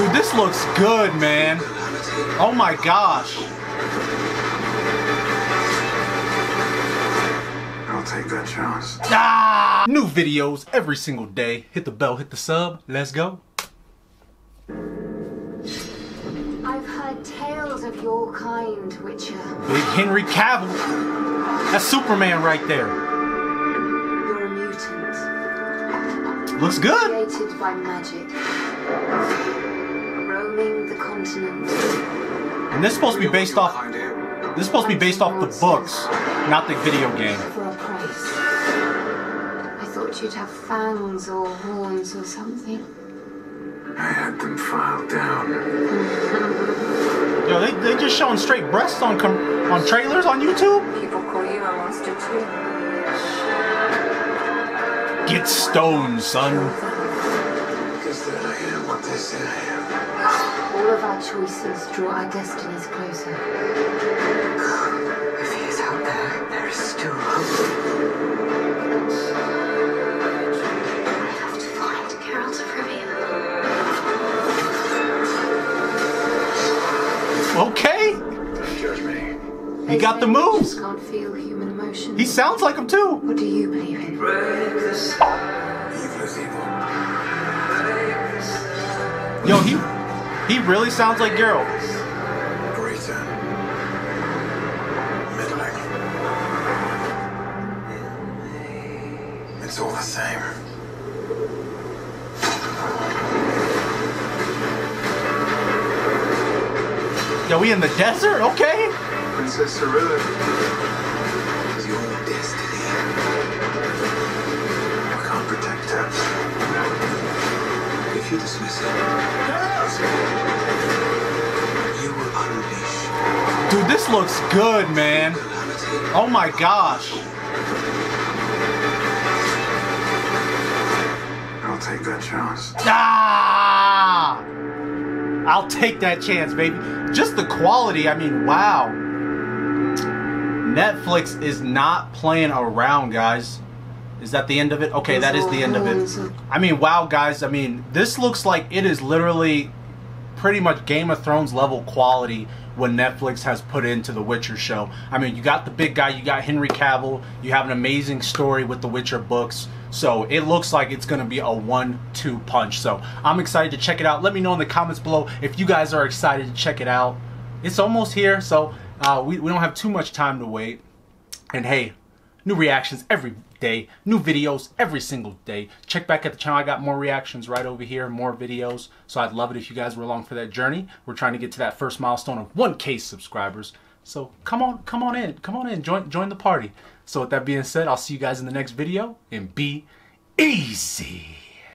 Dude, this looks good, man. Oh my gosh. I'll take that chance. Ah! New videos every single day. Hit the bell, hit the sub. Let's go. I've heard tales of your kind, Witcher. Big Henry Cavill. That's Superman right there. You're a mutant, Looks good. created by magic. And this is supposed to be based off this is supposed to be based off the books, not the video game. For a price. I thought you'd have fangs or horns or something. I had them filed down. Yo, they they just showing straight breasts on com- on trailers on YouTube. People call you a monster too. Get stoned, son. Of our choices draw our destinies closer. If he is out there, there is still hope. I have to find Geralt of Rivia. Okay, Don't judge me. he got the moves. Can't feel human emotion. He sounds like him too. What do you believe in? Evil is evil. Yo, he he really sounds like Geralt. Greater. Middling. It's all the same. Yo, we in the desert? Okay. Princess Cirilla Dude, this looks good, man. Oh my gosh. I'll take that chance. Ah! I'll take that chance, baby. Just the quality, I mean, wow. Netflix is not playing around, guys. Is that the end of it? Okay, that is the end of it. I mean, wow, guys. I mean, this looks like it is literally pretty much Game of Thrones level quality what Netflix has put into The Witcher show. I mean, you got the big guy, you got Henry Cavill, you have an amazing story with The Witcher books. So it looks like it's going to be a one-two punch. So I'm excited to check it out. Let me know in the comments below if you guys are excited to check it out. It's almost here, so uh, we, we don't have too much time to wait. And hey, new reactions every day, new videos every single day. Check back at the channel. I got more reactions right over here, more videos. So I'd love it if you guys were along for that journey. We're trying to get to that first milestone of 1K subscribers. So come on, come on in, come on in, join join the party. So with that being said, I'll see you guys in the next video and be easy.